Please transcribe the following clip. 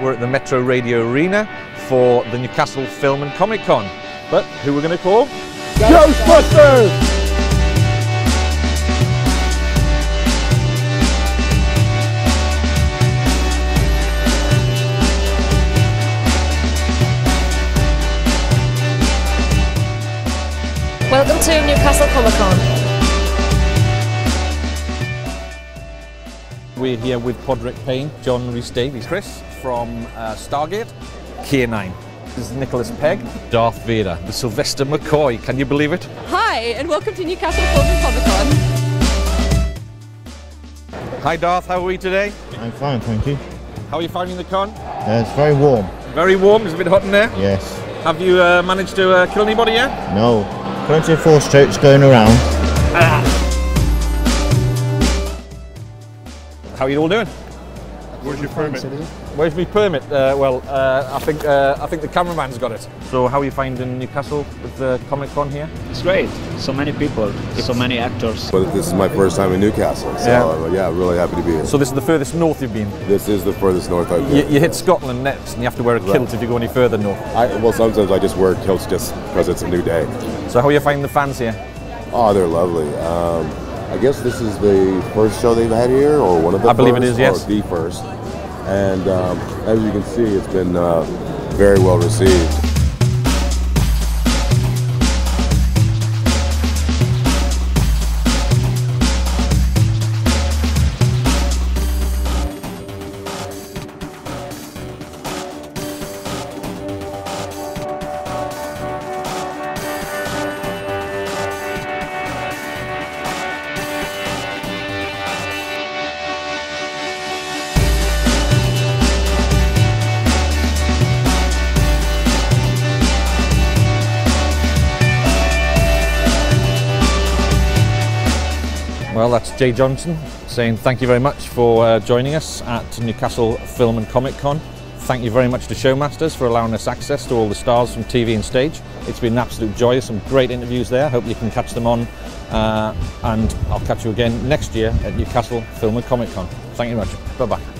we're at the Metro Radio Arena for the Newcastle Film and Comic Con. But who we're going to call? Ghostbusters! Welcome to Newcastle Comic Con. We're here with Podrick Payne, John Rhys Davies, Chris from uh, Stargate, K9. This is Nicholas Pegg, Darth Vader, the Sylvester McCoy. Can you believe it? Hi, and welcome to Newcastle Film and Comic Con. Hi Darth, how are we today? I'm fine, thank you. How are you finding the con? Uh, it's very warm. Very warm, it's a bit hot in there. Yes. Have you uh, managed to uh, kill anybody yet? No. Plenty of force strokes going around. How are you all doing? Where's your permit? Where's my permit? Uh, well, uh, I think uh, I think the cameraman's got it. So, how are you finding Newcastle with the Comic Con here? It's great. So many people, so many actors. But this is my first time in Newcastle, so Yeah. uh, yeah, really happy to be here. So, this is the furthest north you've been. this is the furthest north I've You, been. you hit Scotland next, and you have to wear a kilt if you go any further north. I, well, sometimes I just wear kilts just because it's a new day. So, how are you finding the fans here? Oh, they're lovely. Um, I guess this is the first show they've had here, or one of the I believe it first, is, yes. Or the first. And um, as you can see, it's been uh, very well received. Well, that's Jay Johnstone saying thank you very much for uh, joining us at Newcastle Film and Comic Con. Thank you very much to Showmasters for allowing us access to all the stars from TV and stage. It's been an absolute joy. Some great interviews there. Hope you can catch them on. Uh, and I'll catch you again next year at Newcastle Film and Comic Con. Thank you very much. Bye bye.